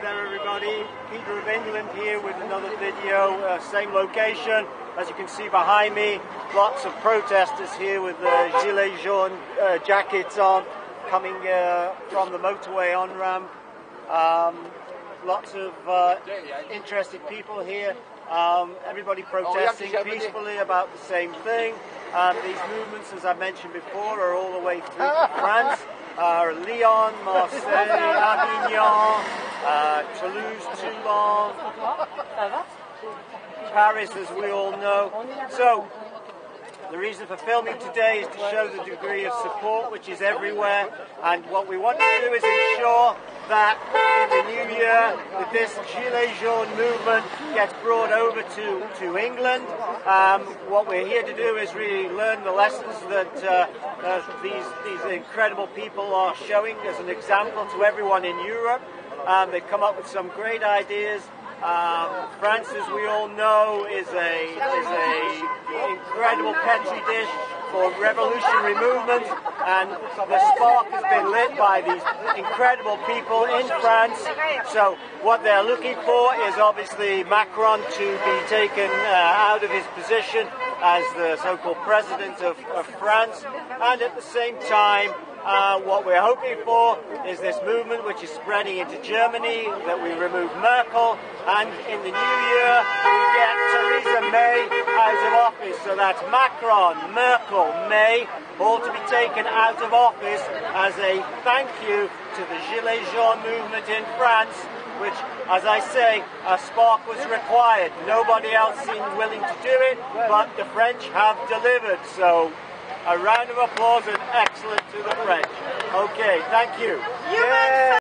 there everybody, Peter of England here with another video, uh, same location. As you can see behind me, lots of protesters here with uh, gilet jaune uh, jackets on, coming uh, from the motorway on ramp. Um, lots of uh, interested people here. Um, everybody protesting peacefully about the same thing. Um, these movements, as I mentioned before, are all the way through France. Uh, Lyon, Marseille, Avignon, uh, Toulouse, Toulon, Paris, as we all know. So, the reason for filming today is to show the degree of support which is everywhere, and what we want to do is ensure that in the new year that this Gilets Jaunes movement gets brought over to, to England. Um, what we're here to do is really learn the lessons that uh, uh, these, these incredible people are showing as an example to everyone in Europe. Um, they've come up with some great ideas. Um, France, as we all know, is a is a incredible petri dish for revolutionary movements, and the spark has been lit by these incredible people in France. So what they're looking for is obviously Macron to be taken uh, out of his position as the so-called president of, of France, and at the same time. Uh, what we're hoping for is this movement which is spreading into Germany, that we remove Merkel, and in the new year we get Theresa May office. So that's Macron, Merkel, May, all to be taken out of office as a thank you to the Gilets Jaunes movement in France, which, as I say, a spark was required. Nobody else seemed willing to do it, but the French have delivered. So a round of applause and excellent to the French. Okay, thank you. you